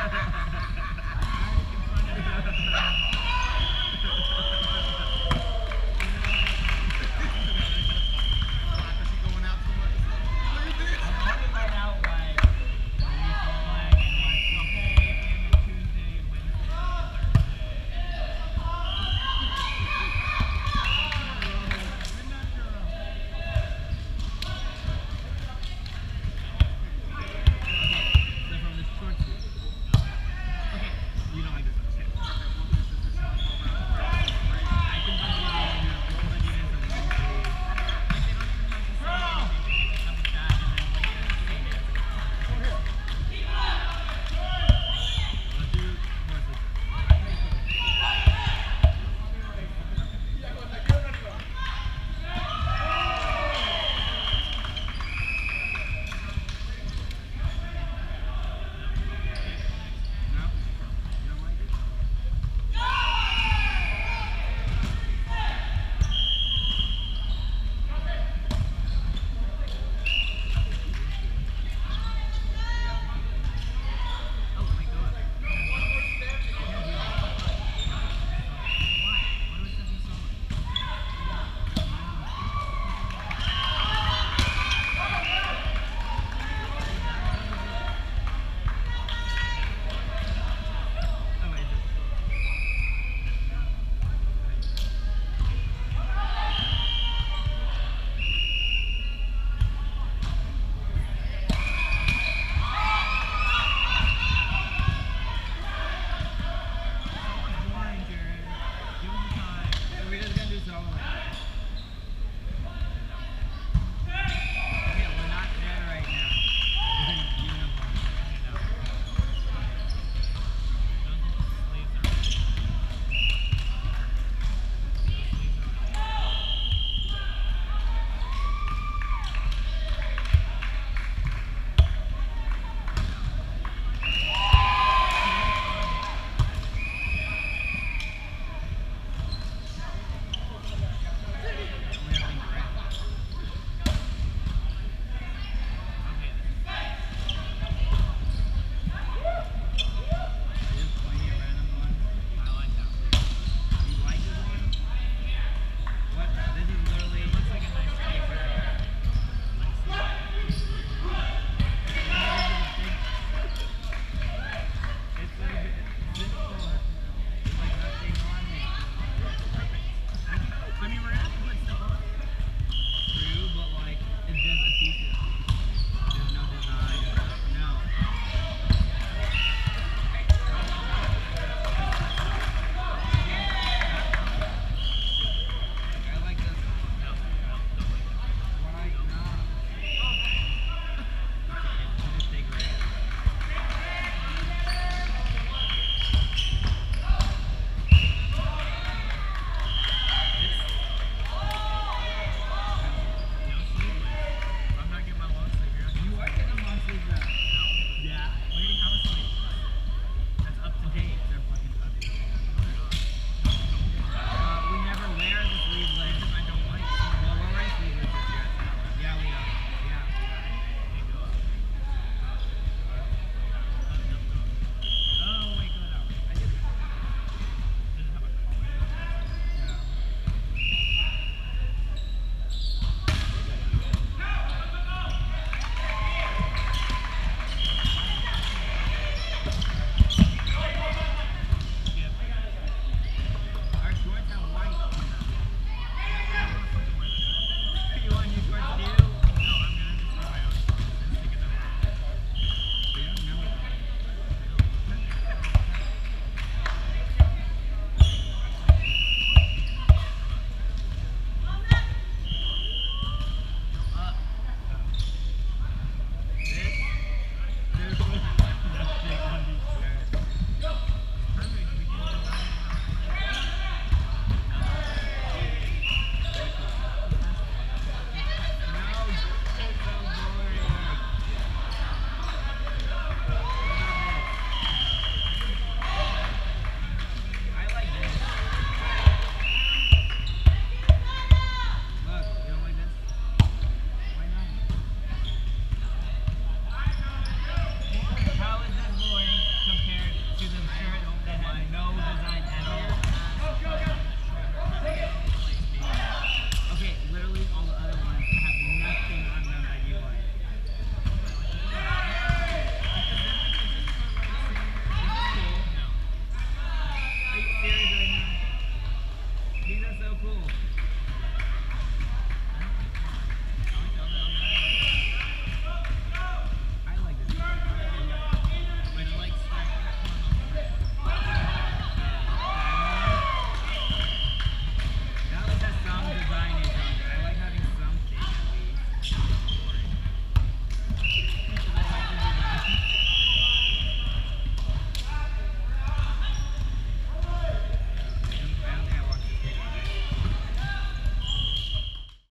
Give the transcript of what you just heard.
ha ha ha